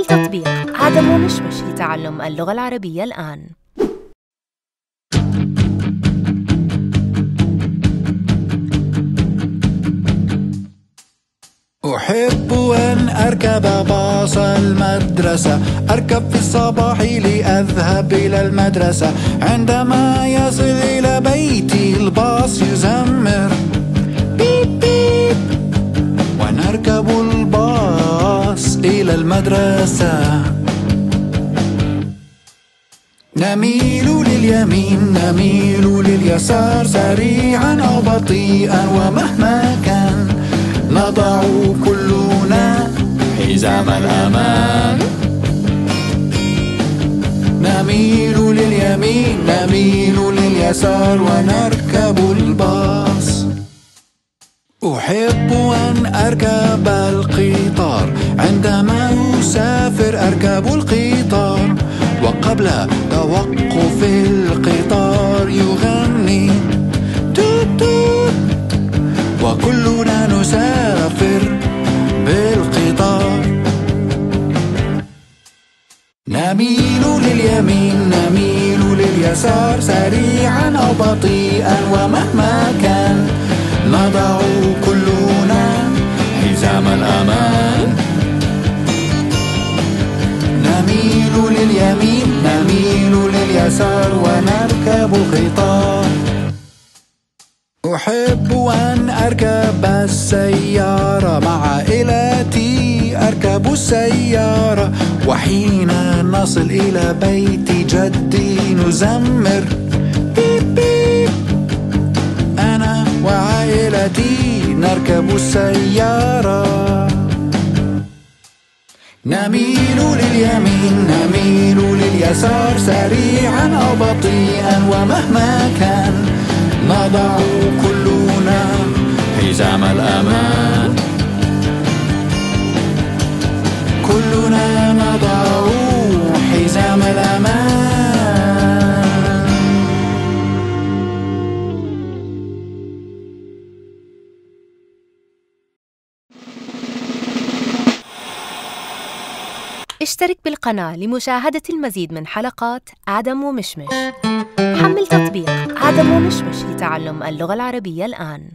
حمل تطبيق آدم ومشمش لتعلم اللغة العربية الآن. أحب أن أركب باص المدرسة. أركب في الصباح لأذهب إلى المدرسة. عندما يصل إلى بيتي الباص يزمر. المدرسة. نميل لليمين نميل لليسار سريعا أو بطيئا ومهما كان. نضع كلنا حزام الأمان. نميل لليمين نميل لليسار ونركب الباص أحب أن أركب القطار عندما أسافر أركب القطار وقبل توقف القطار يغني توت توت وكلنا نسافر بالقطار. نميل لليمين نميل لليسار سريعا أو بطيئا ومهما كان. نضع كلنا حزام الأمان. نميل لليمين نميل لليسار ونركب القطار أحب أن أركب السيارة مع عائلتي أركب السيارة. وحين نصل إلى بيت جدي نزمر وعائلتي نركب السيارة. نميل لليمين نميل لليسار سريعا أو بطيئا ومهما كان نضع كلنا حزام الأمان. كلنا اشترك بالقناة لمشاهدة المزيد من حلقات آدم ومشمش. حمل تطبيق آدم ومشمش لتعلم اللغة العربية الآن.